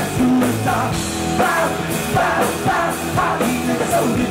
Bow, bow, bow, bow, bow, bow, bow, bow,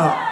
up.